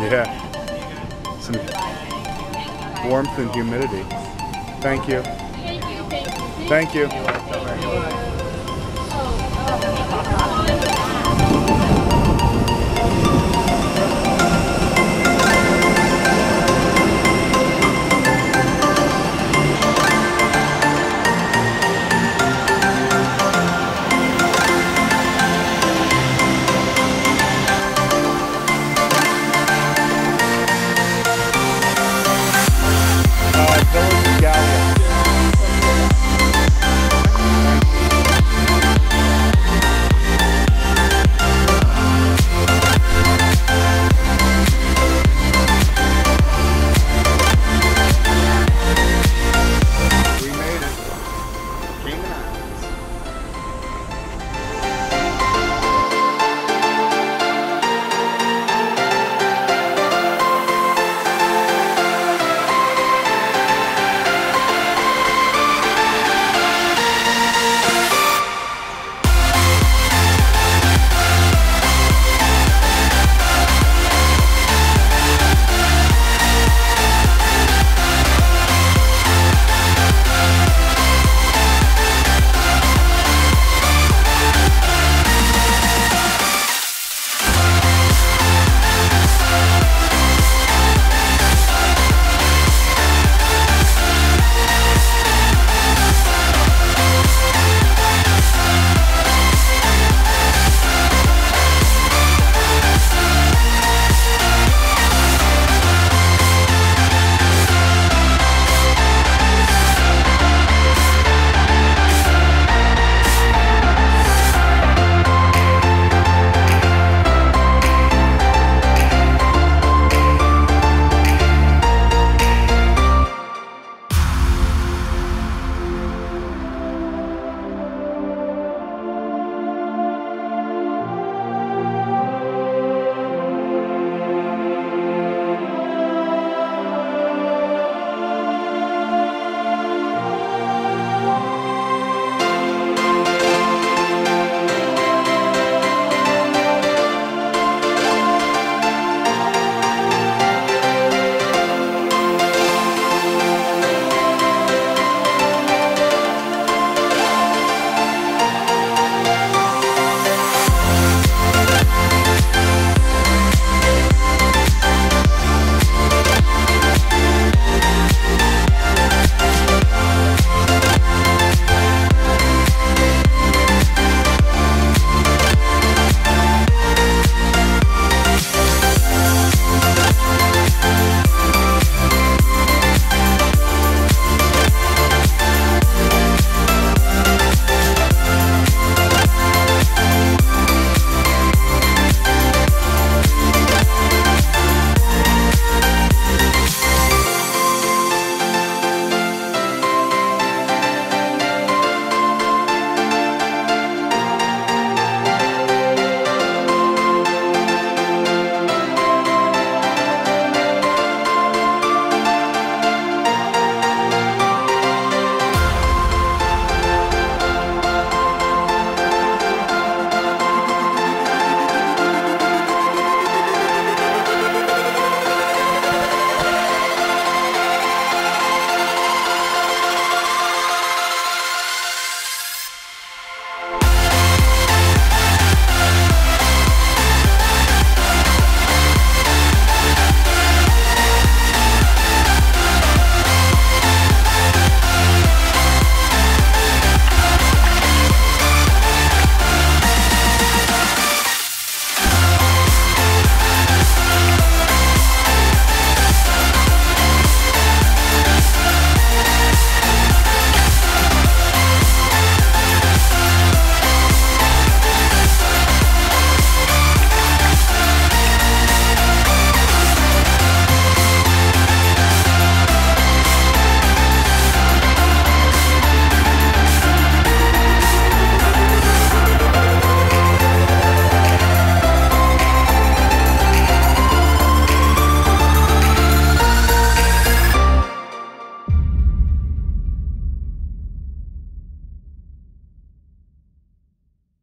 Yeah. Some warmth and humidity. Thank you. Thank you. Thank you. Thank you.